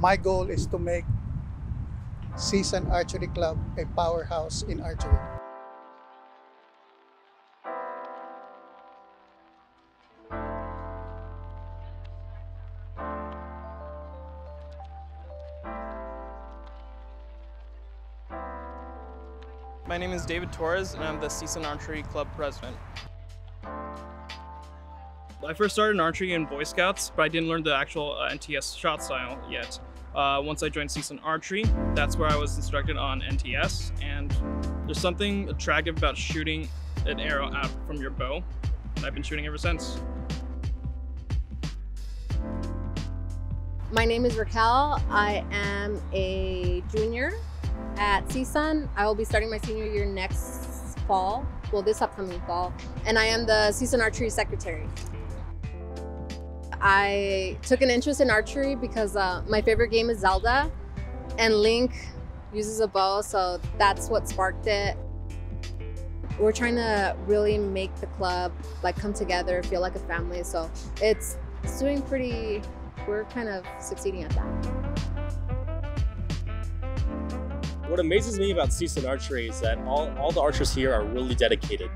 My goal is to make CSUN Archery Club a powerhouse in archery. My name is David Torres, and I'm the CSUN Archery Club president. I first started in archery in Boy Scouts, but I didn't learn the actual uh, NTS shot style yet. Uh, once I joined CSUN Archery, that's where I was instructed on NTS, and there's something attractive about shooting an arrow out from your bow, and I've been shooting ever since. My name is Raquel. I am a junior at CSUN. I will be starting my senior year next fall, well, this upcoming fall, and I am the CSUN Archery Secretary. I took an interest in archery because uh, my favorite game is Zelda, and Link uses a bow, so that's what sparked it. We're trying to really make the club like come together, feel like a family. So it's it's doing pretty. We're kind of succeeding at that. What amazes me about CSUN Archery is that all, all the archers here are really dedicated.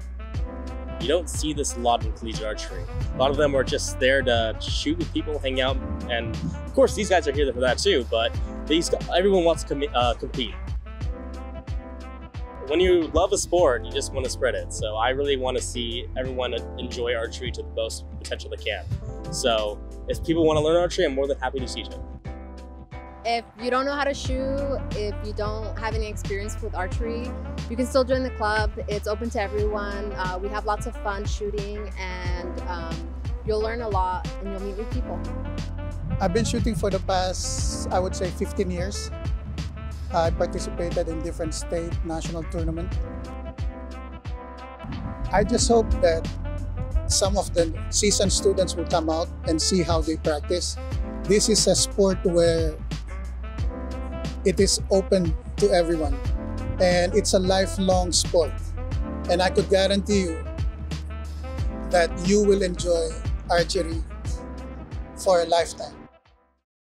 You don't see this a lot in collegiate archery. A lot of them are just there to shoot with people, hang out, and of course these guys are here for that too, but these everyone wants to com uh, compete. When you love a sport, you just want to spread it. So I really want to see everyone enjoy archery to the most potential they can. So if people want to learn archery, I'm more than happy to teach it. If you don't know how to shoot, if you don't have any experience with archery, you can still join the club. It's open to everyone. Uh, we have lots of fun shooting and um, you'll learn a lot and you'll meet new people. I've been shooting for the past, I would say, 15 years. I participated in different state, national tournament. I just hope that some of the seasoned students will come out and see how they practice. This is a sport where it is open to everyone and it's a lifelong sport. And I could guarantee you that you will enjoy archery for a lifetime.